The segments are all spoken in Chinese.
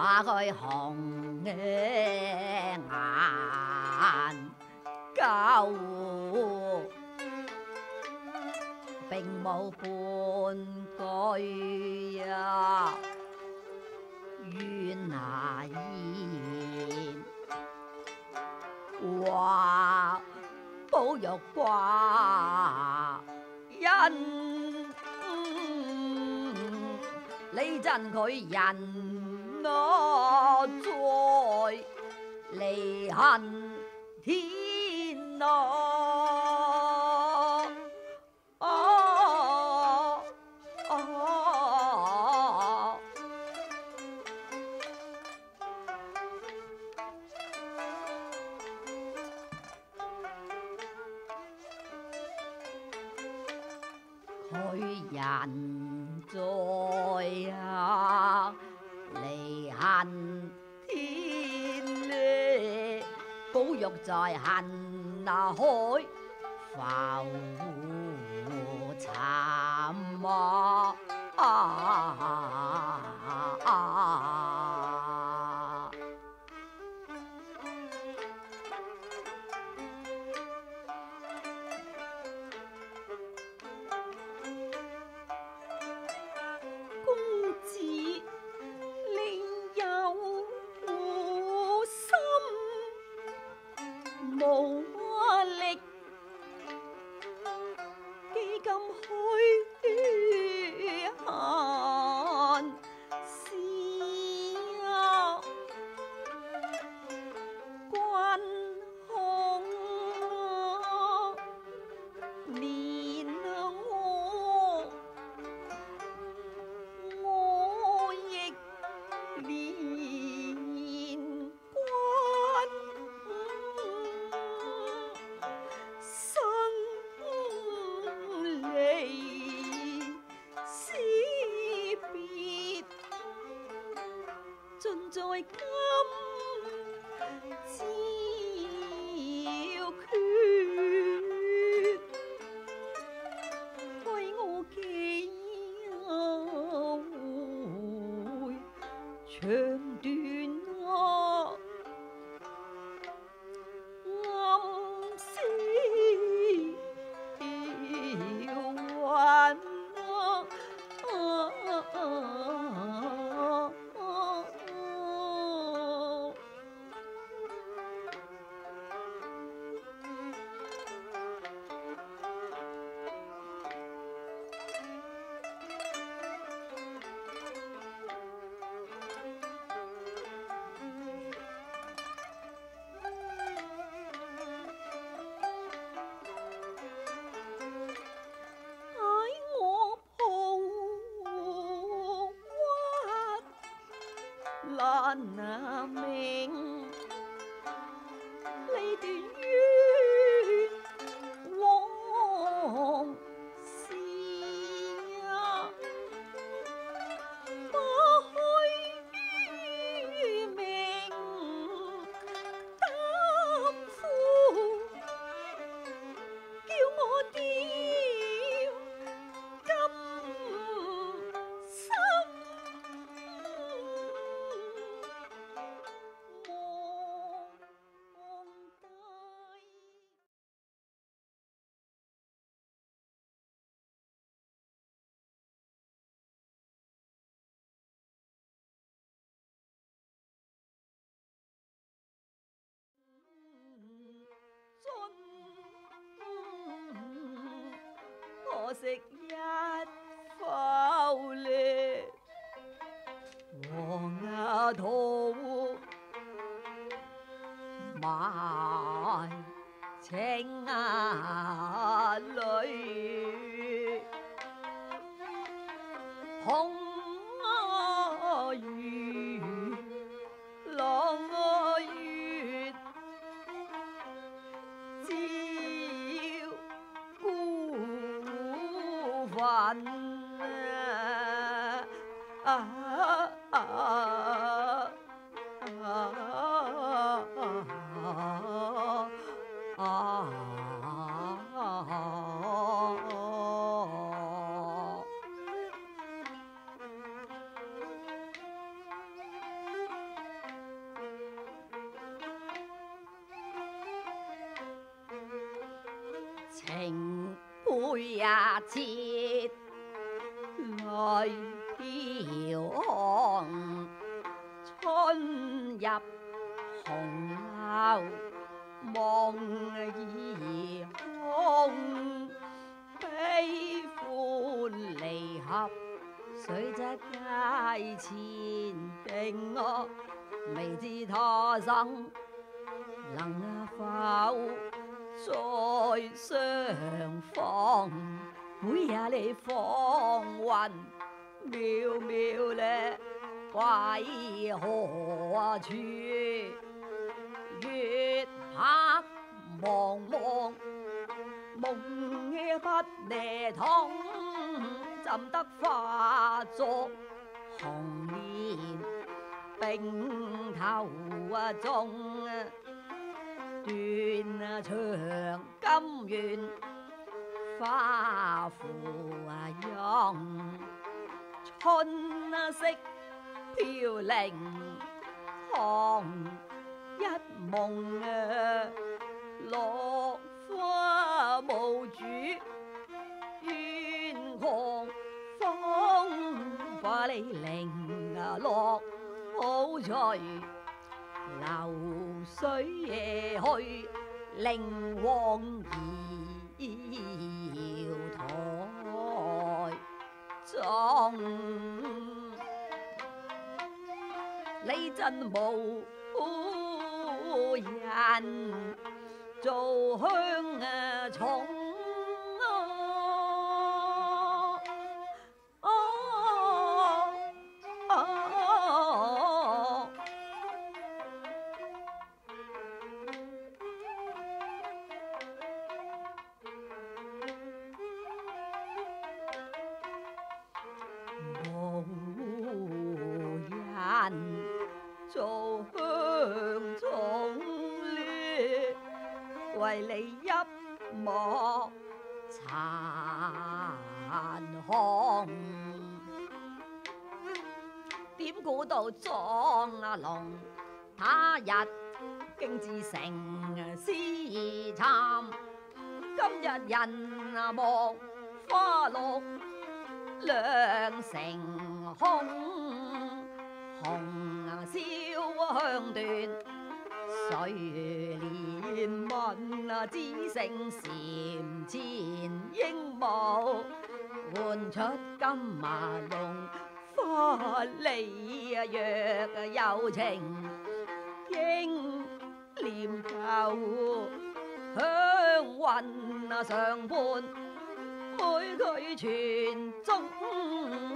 把佢红的眼狗，并冇半句呀怨言，话保育话因你真佢人。我在离恨天内。恨天呢？宝玉在恨那海浮沉啊！万情侣。每日节泪飘，春入红楼望意空。悲欢离合，谁在街前定我？未知他生能否？在相逢，每也嚟放云渺渺嘞归何处？月白茫茫，梦也不得通，怎得化作红莲冰头啊中？断啊长金怨花啊杨，春色飘零红一梦啊落花无主，怨狂风化你零啊落无际。流水去，令王瑶台重。你真无人做香宠。人啊，莫花落，两成空，红烧香断，水怜问啊，只剩禅前千英唤出金马龙，花里啊，若有情应念旧。香云啊上半，每佢全中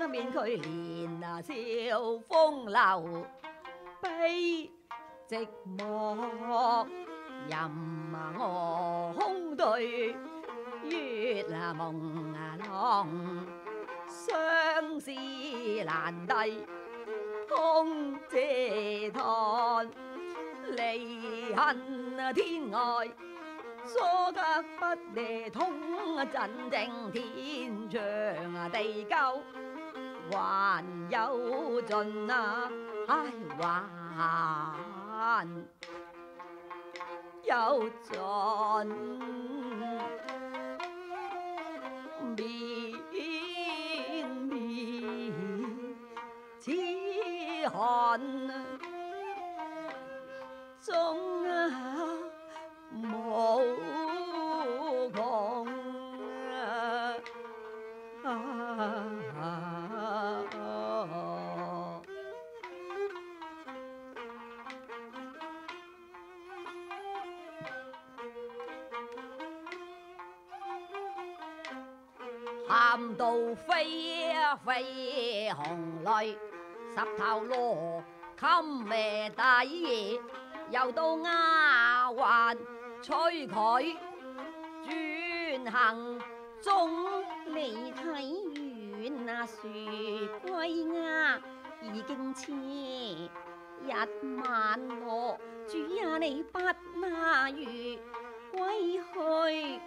啊免佢怜啊笑风流，悲寂寞人啊空对月啊梦啊郎，相思难递空嗟叹，离恨啊天外。说得不得通啊，真正天长啊地久，还有尽啊？唉还有尽？明明情恨啊？喊到飞呀飞红泪，十头锣襟未抵，又到丫鬟催佢转行踪，你睇远啊，树归鸦已经迁，日晚落，主啊你不那月归去。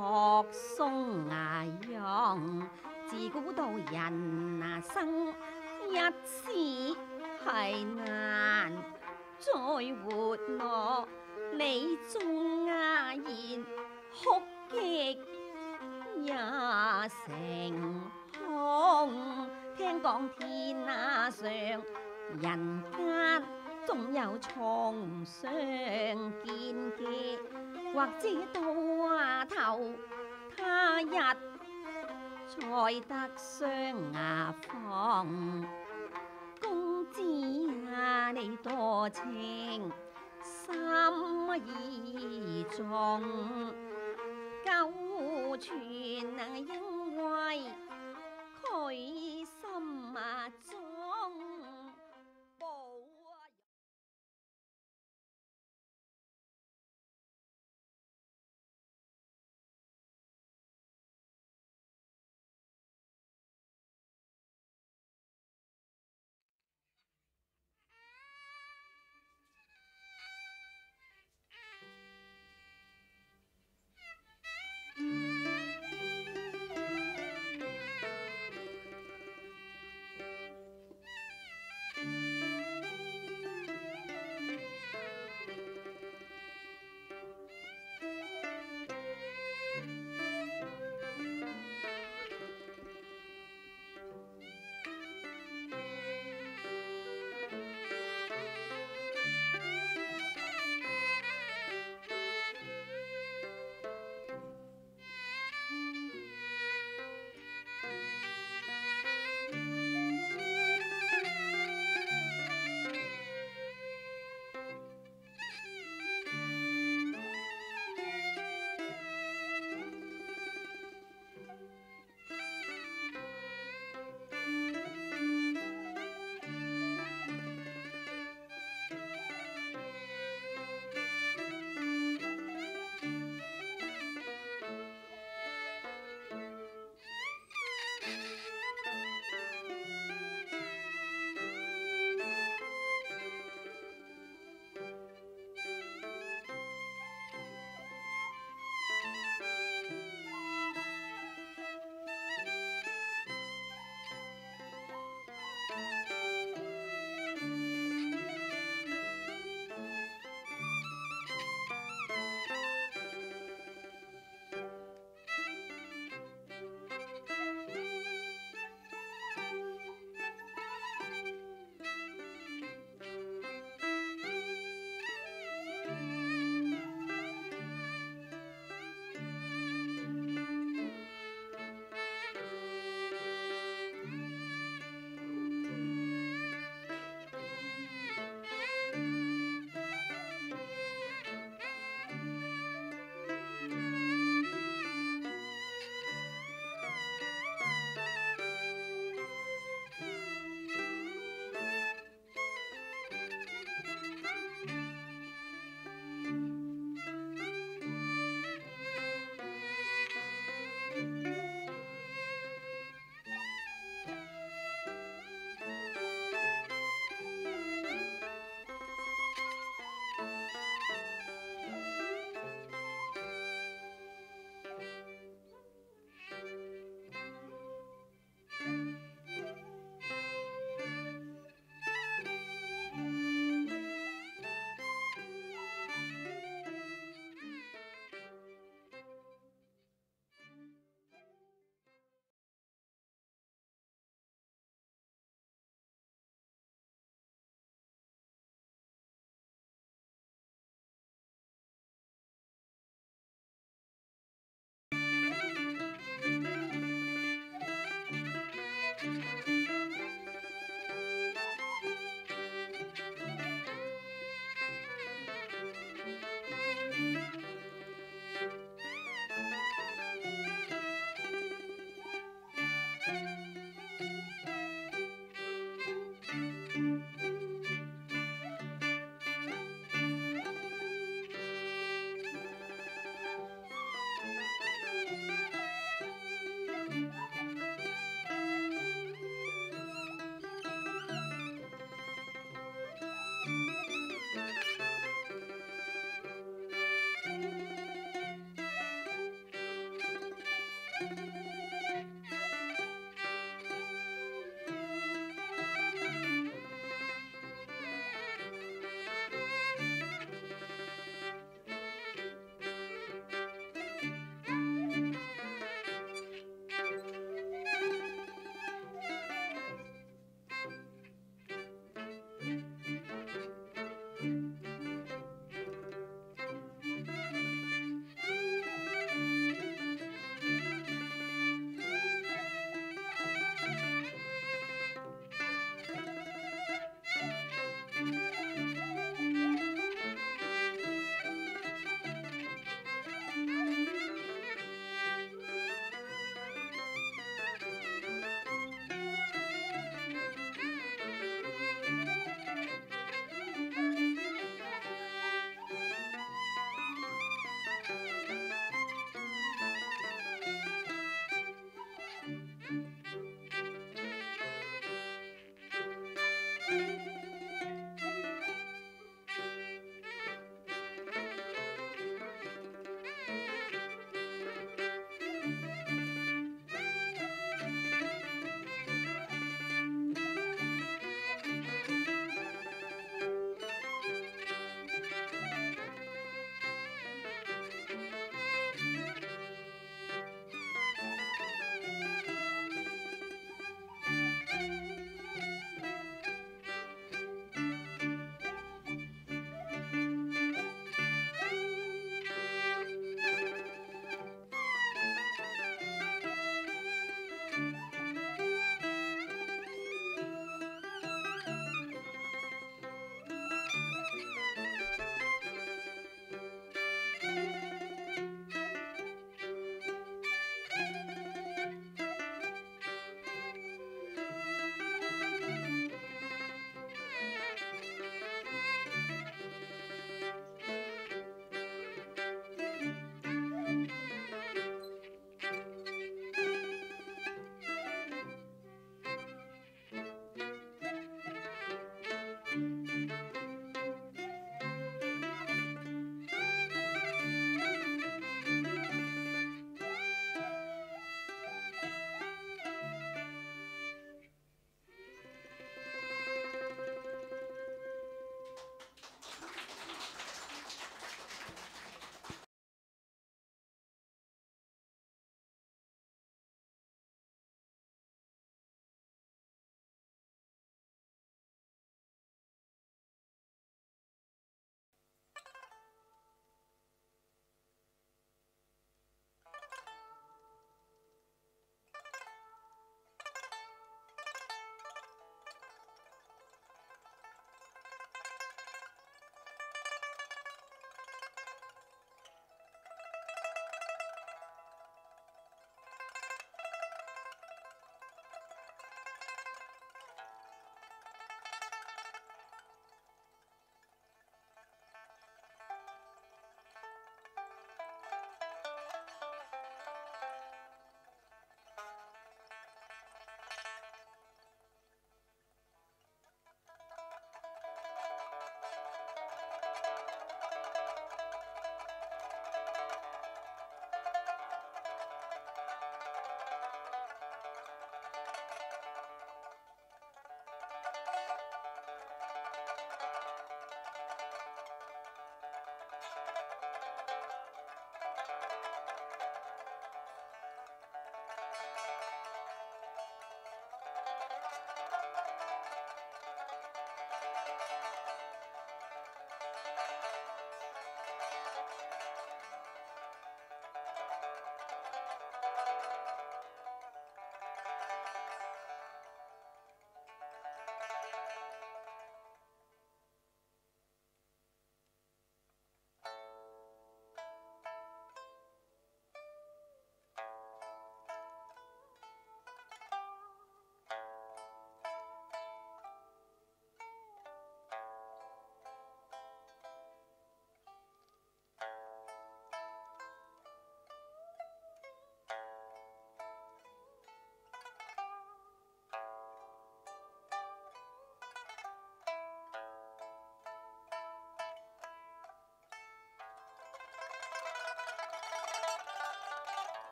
莫松啊样，自古道人生一次系难，再活我你中啊然，哭极也成空。听讲天啊上，人间总有创伤见嘅，或者道。后他日才得双牙放，公子啊你多情，心意重，纠全能因为，佢心啊中。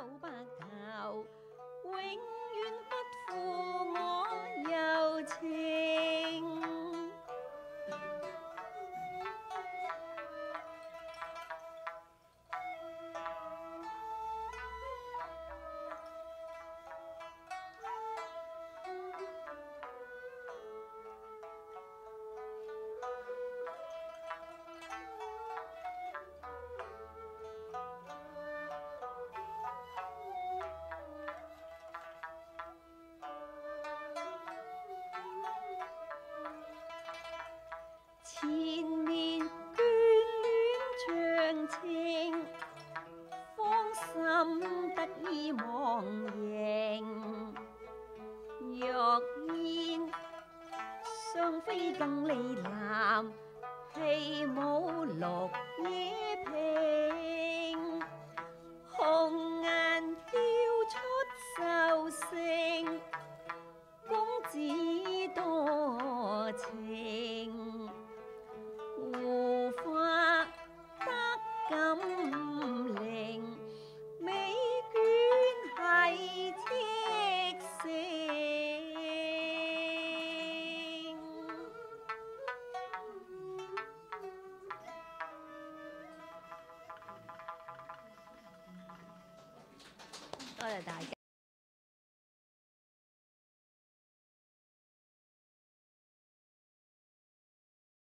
好吧。燕双飞更丽，蓝戏舞落野平红。